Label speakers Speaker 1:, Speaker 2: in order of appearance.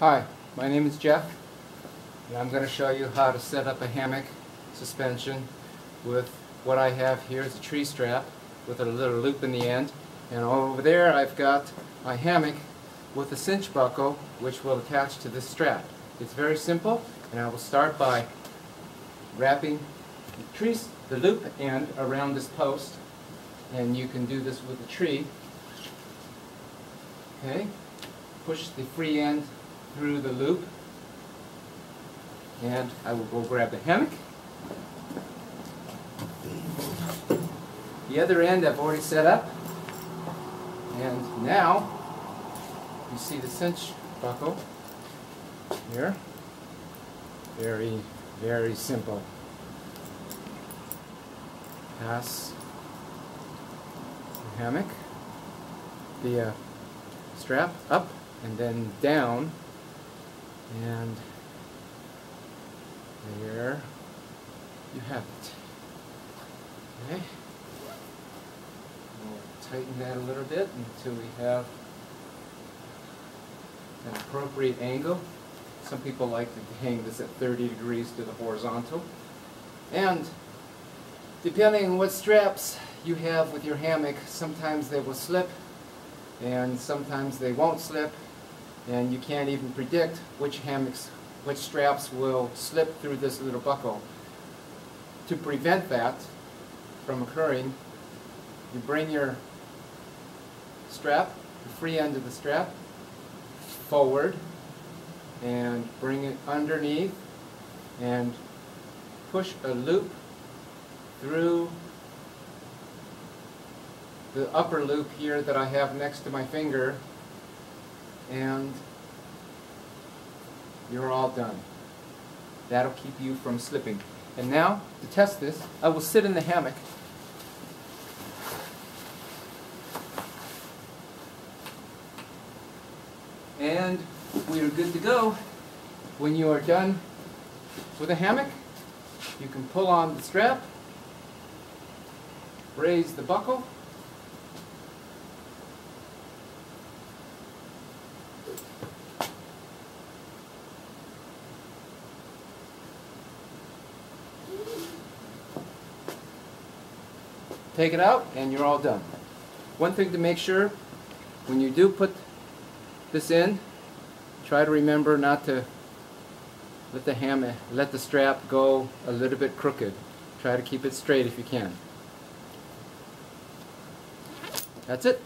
Speaker 1: Hi, my name is Jeff, and I'm going to show you how to set up a hammock suspension with what I have here is a tree strap with a little loop in the end, and over there I've got my hammock with a cinch buckle which will attach to this strap. It's very simple, and I will start by wrapping the, tree, the loop end around this post, and you can do this with a tree. Okay, push the free end through the loop. And I will go grab the hammock. The other end I've already set up. And now, you see the cinch buckle here. Very, very simple. Pass the hammock, the uh, strap up and then down and there you have it. Okay. We'll tighten that a little bit until we have an appropriate angle. Some people like to hang this at 30 degrees to the horizontal. And depending on what straps you have with your hammock, sometimes they will slip and sometimes they won't slip and you can't even predict which hammocks, which straps will slip through this little buckle. To prevent that from occurring, you bring your strap, the free end of the strap, forward and bring it underneath and push a loop through the upper loop here that I have next to my finger and you're all done. That'll keep you from slipping. And now, to test this, I will sit in the hammock and we are good to go. When you are done with the hammock, you can pull on the strap, raise the buckle, take it out, and you're all done. One thing to make sure, when you do put this in, try to remember not to let the ham, let the strap go a little bit crooked. Try to keep it straight if you can. That's it.